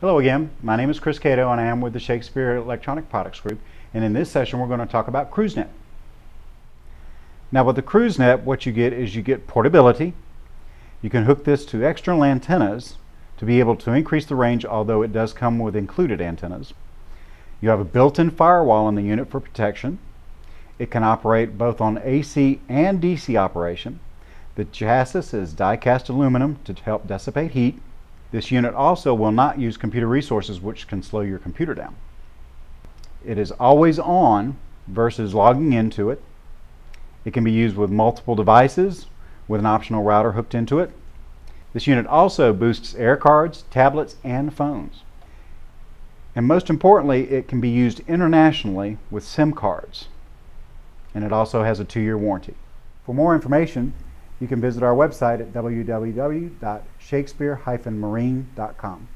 Hello again, my name is Chris Cato and I am with the Shakespeare Electronic Products Group and in this session we're going to talk about CruiseNet. Now with the CruiseNet what you get is you get portability. You can hook this to external antennas to be able to increase the range although it does come with included antennas. You have a built-in firewall in the unit for protection. It can operate both on AC and DC operation. The chassis is die-cast aluminum to help dissipate heat. This unit also will not use computer resources which can slow your computer down. It is always on versus logging into it. It can be used with multiple devices with an optional router hooked into it. This unit also boosts air cards, tablets, and phones. And most importantly, it can be used internationally with SIM cards. And it also has a two-year warranty. For more information, you can visit our website at www.shakespeare-marine.com.